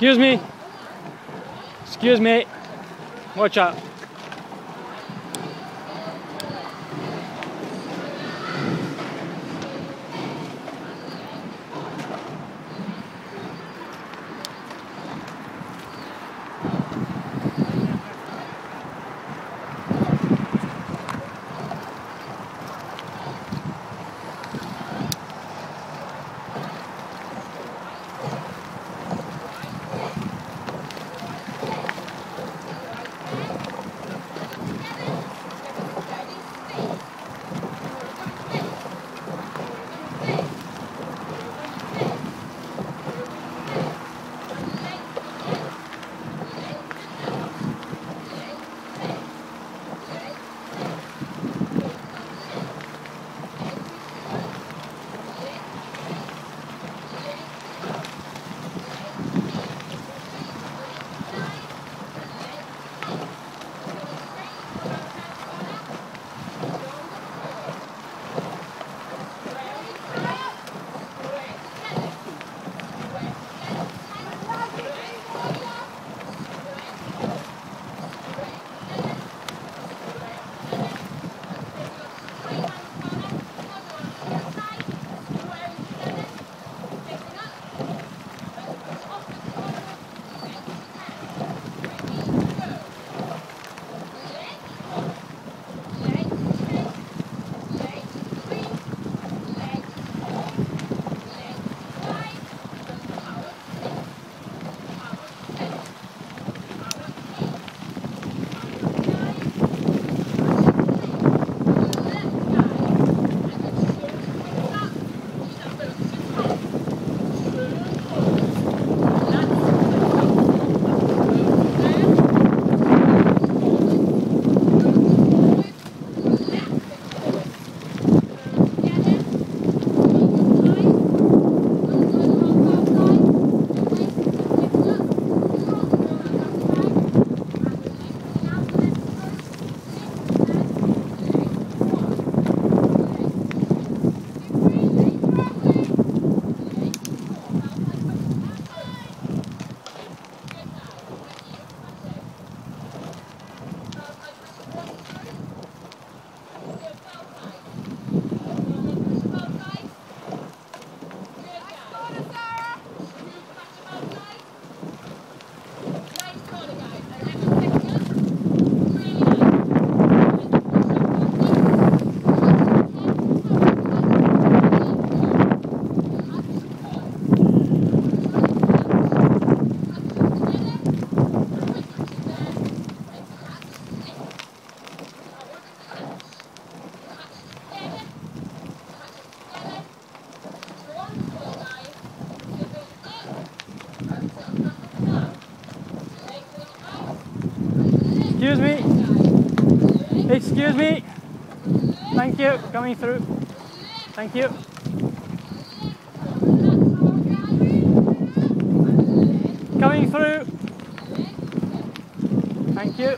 Excuse me. Excuse me. Watch out. Excuse me. Excuse me. Thank you. Coming through. Thank you. Coming through. Thank you.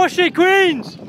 Crochet Queens!